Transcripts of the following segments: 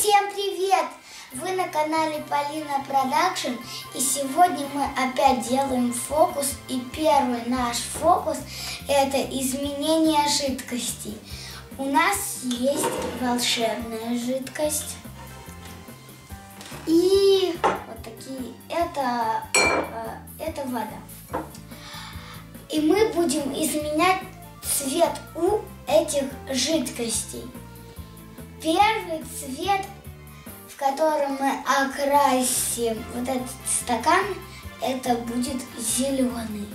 Всем привет! Вы на канале Полина Production и сегодня мы опять делаем фокус и первый наш фокус это изменение жидкости. У нас есть волшебная жидкость и вот такие, это, э, это вода. И мы будем изменять цвет у этих жидкостей. Первый цвет, в котором мы окрасим вот этот стакан, это будет зеленый.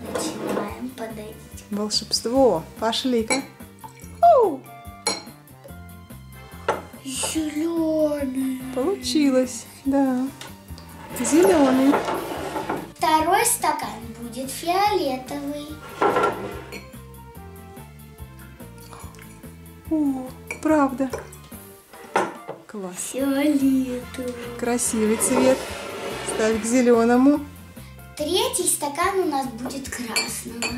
Начинаем подойти. Волшебство. Пошли-ка. Зеленый. Получилось, да. Зеленый. Второй стакан будет фиолетовый. О, правда. Класс. Фиолетовый. Красивый цвет. Ставь к зеленому. Третий стакан у нас будет красного.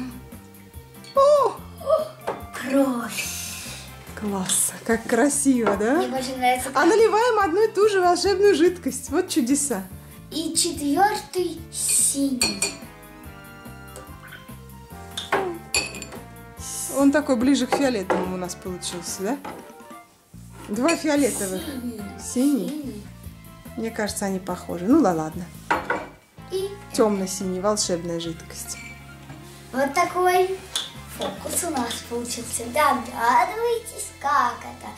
О, Кровь. класс. Как красиво, Мне да? больше нравится А наливаем одну и ту же волшебную жидкость. Вот чудеса. И четвертый синий. Он такой ближе к фиолетовому у нас получился, да? Два фиолетовых. Синий. Синий? Мне кажется, они похожи. Ну да ладно. И Темно-синий, волшебная жидкость. вот такой фокус у нас получился. Догадываетесь, как это?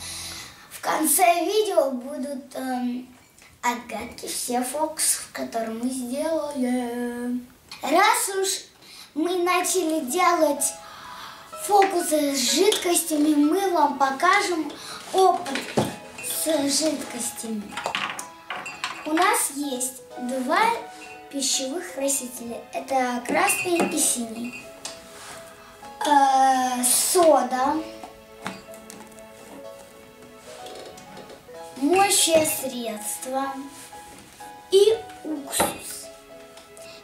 В конце видео будут эм, отгадки всех фокусов, которые мы сделали. Раз уж мы начали делать фокусы с жидкостями, мы вам покажем опыт с жидкостями. У нас есть два пищевых красителя. Это красный и синий. Э, сода. Моющее средство. И уксус.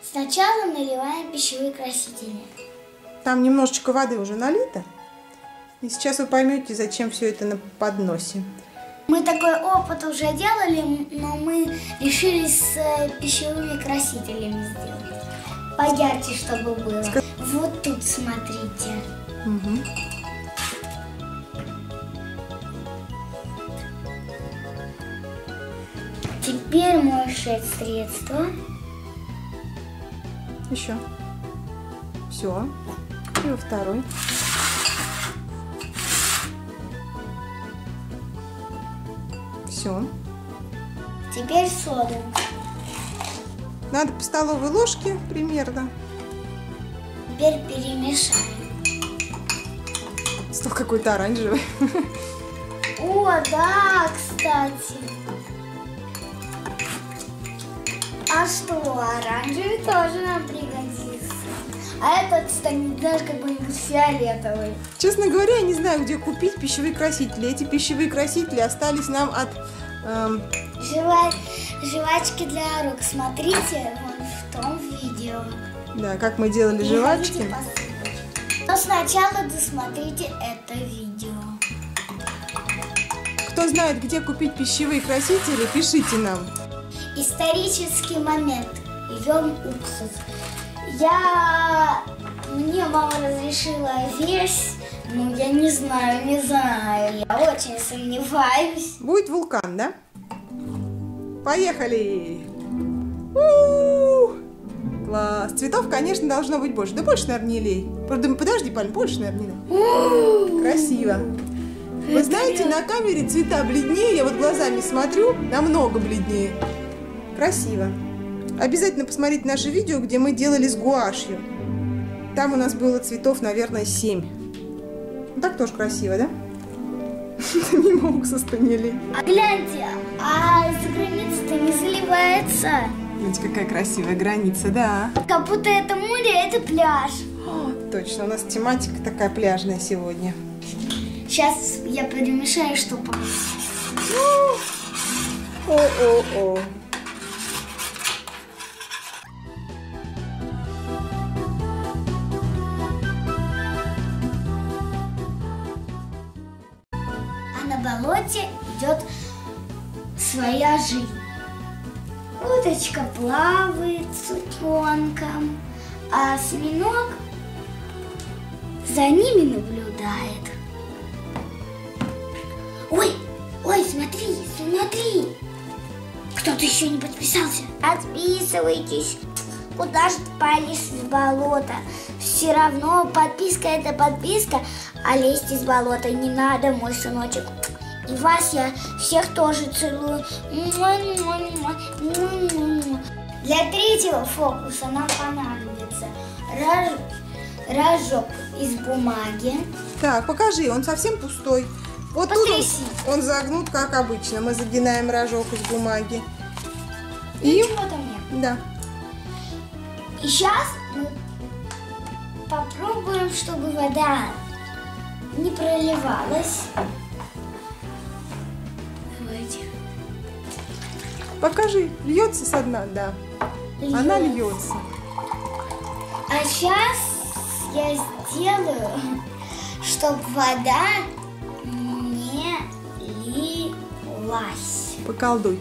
Сначала наливаем пищевые красители. Там немножечко воды уже налито. И сейчас вы поймете, зачем все это на подносе. Мы такой опыт уже делали, но мы решили с э, пищевыми красителями сделать. Поярче, чтобы было. Вот тут смотрите. Мгм. Теперь моющее средство. Еще. Все. И во второй. Все. Теперь соду. Надо по столовой ложке примерно. Теперь перемешаем. Стол какой-то оранжевый. О, да, кстати. А что, оранжевый тоже нам пригодится. А этот станет даже какой-нибудь фиолетовый. Честно говоря, я не знаю, где купить пищевые красители. Эти пищевые красители остались нам от... эм, Жива... Жвачки для рук. Смотрите вон в том видео. да, как мы делали Не жвачки. Но сначала досмотрите это видео. Кто знает, где купить пищевые красители, пишите нам. Исторический момент. Идем уксус. Я... Мне мама разрешила весь, но я не знаю, не знаю. Я очень сомневаюсь. Будет вулкан, да? Поехали! У-у-у! Класс! Цветов, конечно, должно быть больше. Да больше, наверное, не лей. Подожди, Паль, больше, наверное, не лей. Красиво. Вы знаете, на камере цвета бледнее, я вот глазами смотрю, намного бледнее. Красиво. Обязательно посмотрите наше видео, где мы делали с гуашью. Там у нас было цветов, наверное, 7. Ну, так тоже красиво, да? Мимо уксуса не. А гляньте, а за границей-то не заливается. Видите, какая красивая граница, да. Как будто это море, это пляж. О, точно, у нас тематика такая пляжная сегодня. Сейчас я перемешаю, чтобы... О-о-о. Болоте идет своя жизнь. Уточка плавает с утенком, а осьминог за ними наблюдает. Ой, ой, смотри, смотри. Кто-то еще не подписался. Отписывайтесь. Куда же полез из болота? Все равно подписка это подписка, а лезть из болота не надо, мой сыночек. И вас я всех тоже целую. Для третьего фокуса нам понадобится рож... рожок из бумаги. Так, покажи, он совсем пустой. Вот Потряси. тут он, он загнут, как обычно. Мы загинаем рожок из бумаги. И, Ничего там нет. да, И сейчас мы попробуем, чтобы вода не проливалась. Покажи, льется со дна, да. Она льется. А сейчас я сделаю, чтобы вода не лилась. Поколдуй.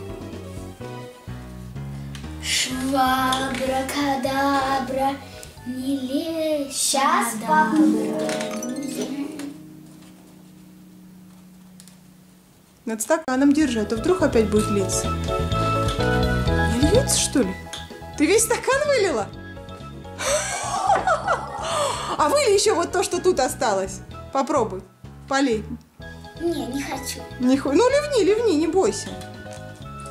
Швабра-кадабра, не лезь. Сейчас попробуем. Над стаканом держи, а то вдруг опять будет литься. Не льется, что ли? Ты весь стакан вылила? А выли еще вот то, что тут осталось. Попробуй. Полей. Не, не хочу. Не хо- Ну, ливни, ливни, не бойся.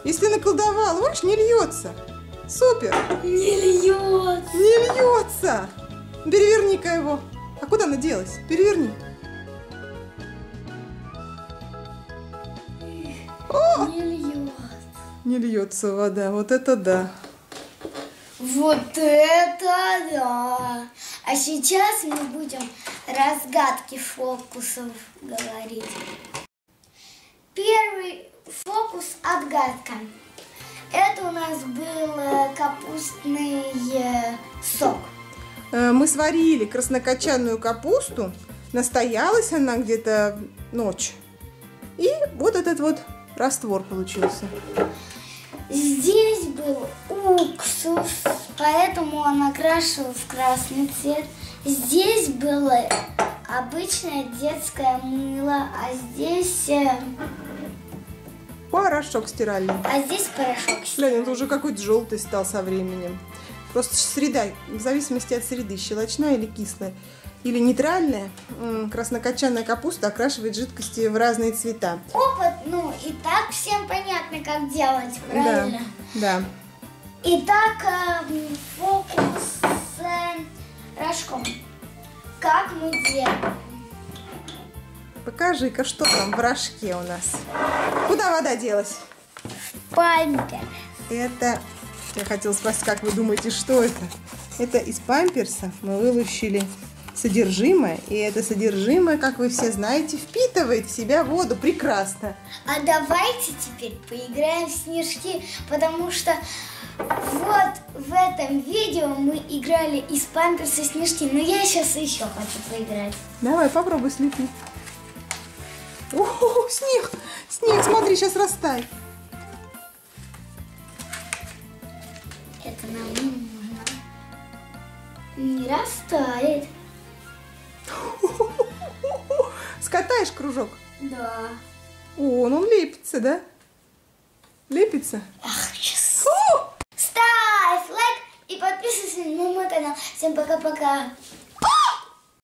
Если наколдовал, видишь, не льется. Супер. Не льет. Не льется. Переверни-ка его. А куда она делась? Переверни. О, Не льет. Не льется вода. Вот это да. Вот это да! А сейчас мы будем разгадки фокусов говорить. Первый фокус отгадка. Это у нас был э, капустный э, сок. Э, Мы сварили краснокочанную капусту. Настоялась она где-то ночь. И вот этот вот раствор получился. Здесь был уксус, поэтому он окрашивал в красный цвет. Здесь было обычное детское мыло, а здесь, э, Порошок стиральный. а здесь порошок. Глянь, он уже какой-то желтый стал со временем. Просто среда, в зависимости от среды, щелочная или кислая. Или нейтральная, краснокочанная капуста окрашивает жидкости в разные цвета. Опыт, ну и так всем понятно, как делать, правильно? Да, да. Итак, э, фокус с э, рожком. Как мы делаем? Покажи-ка, что там в рожке у нас. Куда вода делась? Пампер. Это, я хотела спросить, как вы думаете, что это? Это из памперса мы вылущили содержимое, и это содержимое, как вы все знаете, впитывает в себя воду прекрасно. А давайте теперь поиграем в снежки, потому что вот в этом видео мы играли из памперса снежки, но я сейчас еще хочу поиграть. Давай, попробуй слепить. О, снег! Снег, смотри, сейчас растает. Это нам не нужно. Не растает. Скатаешь кружок. Да. О, он, он лепится, да? Лепится? Ах, сейчас. Фу! Ставь лайк и подписывайся на мой канал. Всем пока-пока.